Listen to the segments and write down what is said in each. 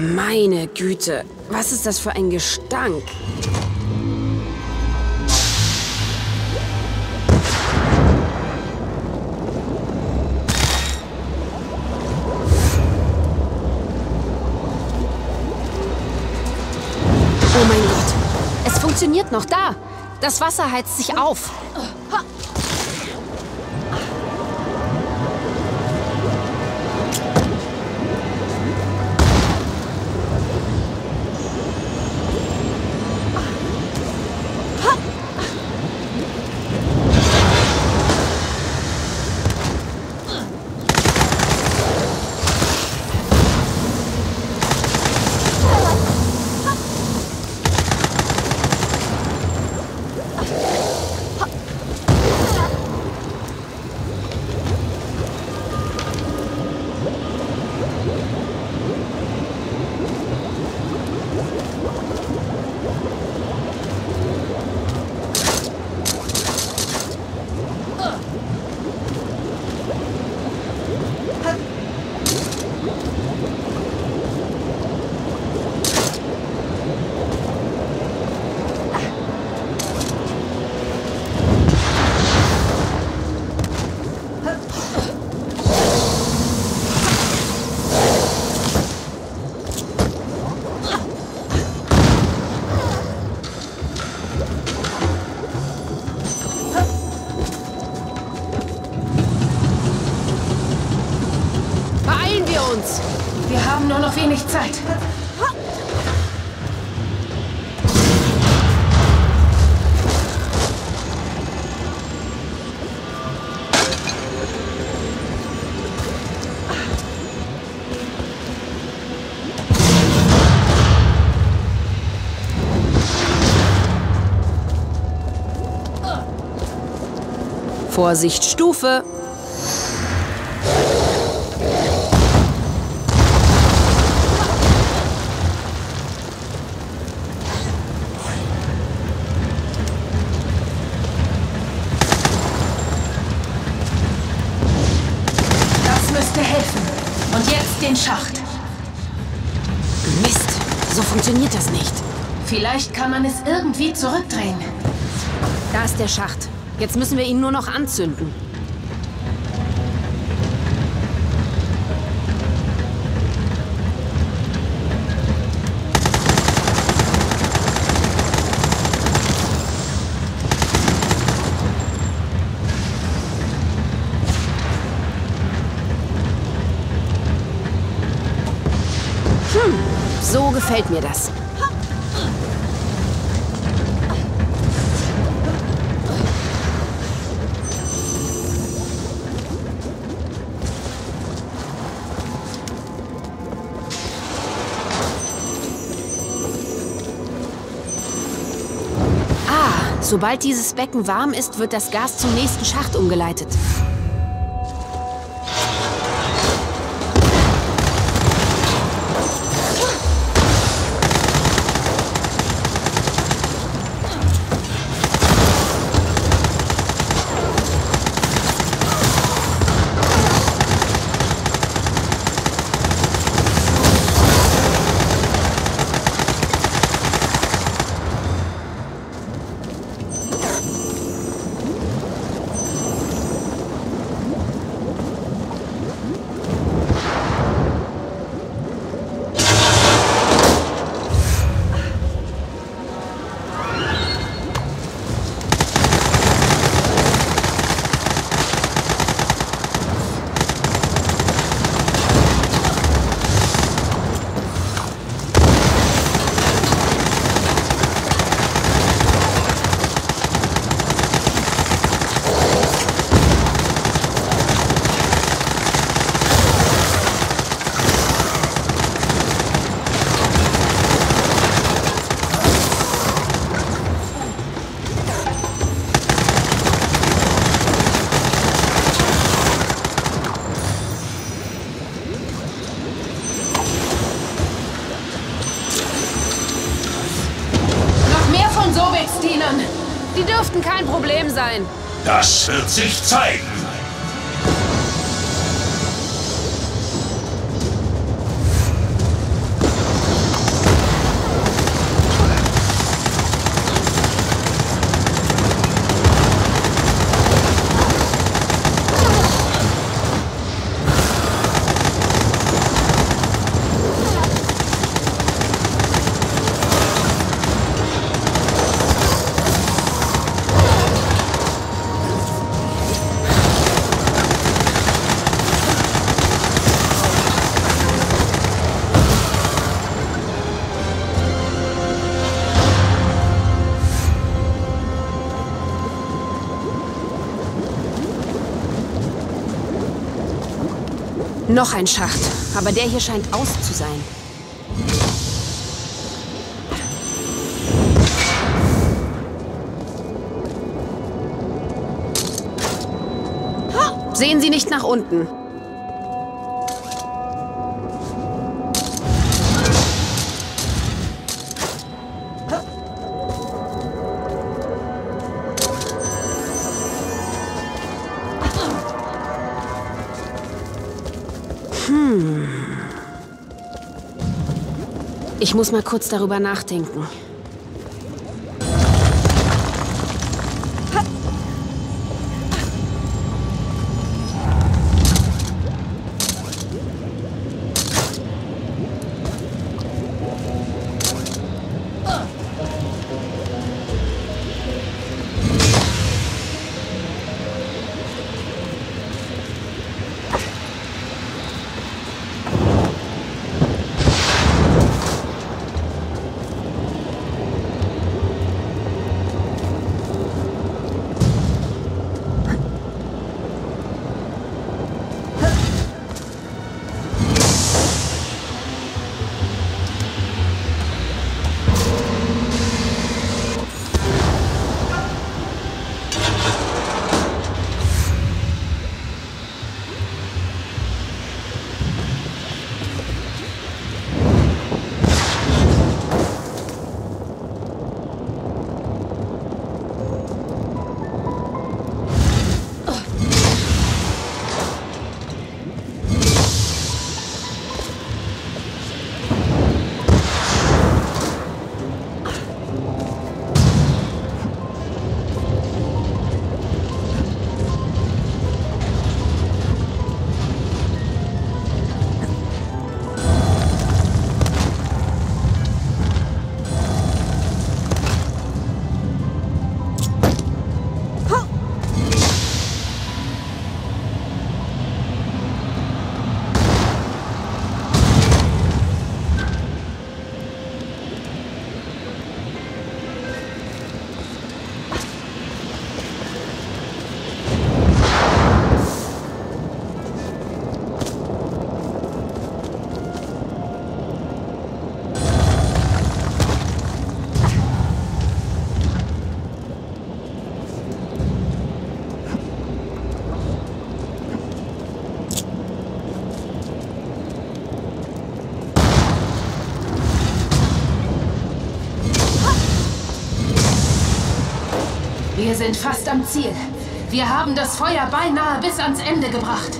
Meine Güte, was ist das für ein Gestank? Oh mein Gott, es funktioniert noch da. Das Wasser heizt sich auf. Wir haben nur noch wenig Zeit. Vorsicht, Stufe! Und jetzt den Schacht. Mist, so funktioniert das nicht. Vielleicht kann man es irgendwie zurückdrehen. Da ist der Schacht. Jetzt müssen wir ihn nur noch anzünden. So gefällt mir das. Ah, sobald dieses Becken warm ist, wird das Gas zum nächsten Schacht umgeleitet. Sein. Das wird sich zeigen. Noch ein Schacht, aber der hier scheint aus zu sein. Sehen Sie nicht nach unten. Ich muss mal kurz darüber nachdenken. Sind fast am Ziel. Wir haben das Feuer beinahe bis ans Ende gebracht.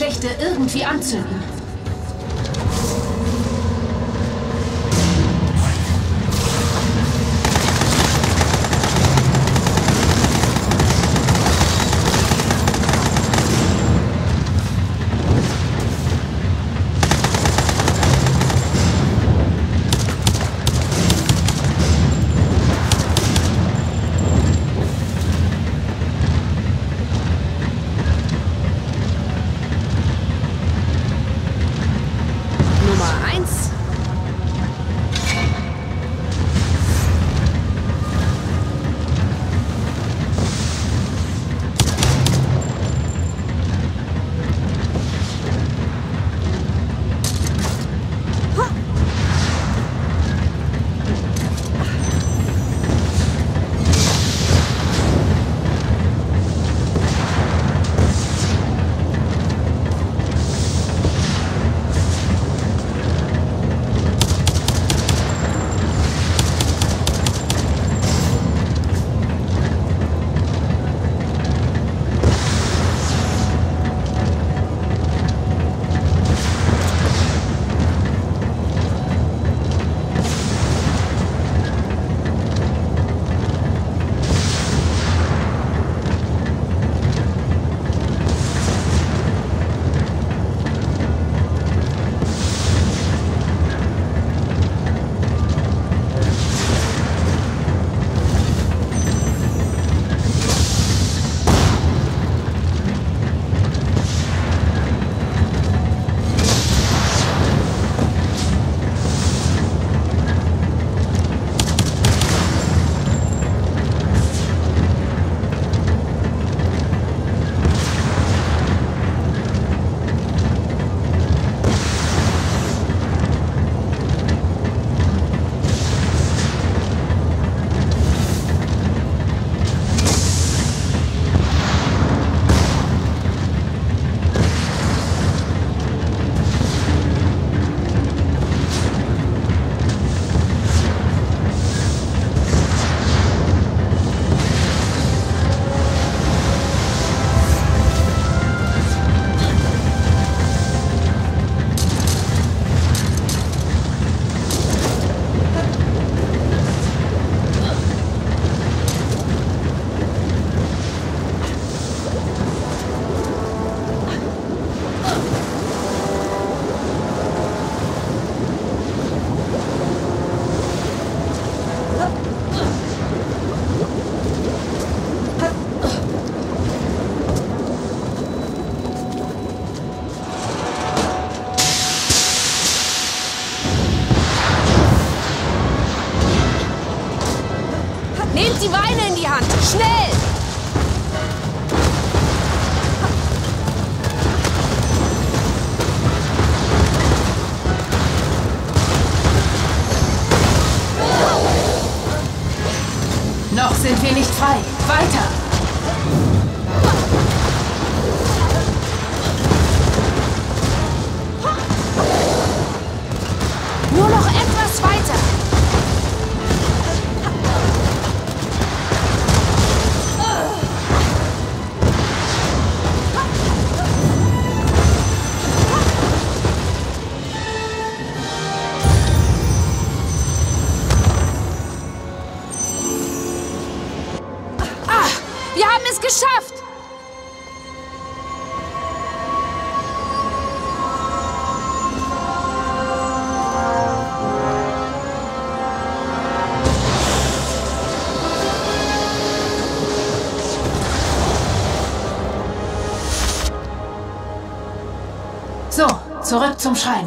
Schächte irgendwie anzünden. Weiter! Es geschafft! So, zurück zum Schrein.